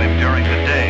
him during the day.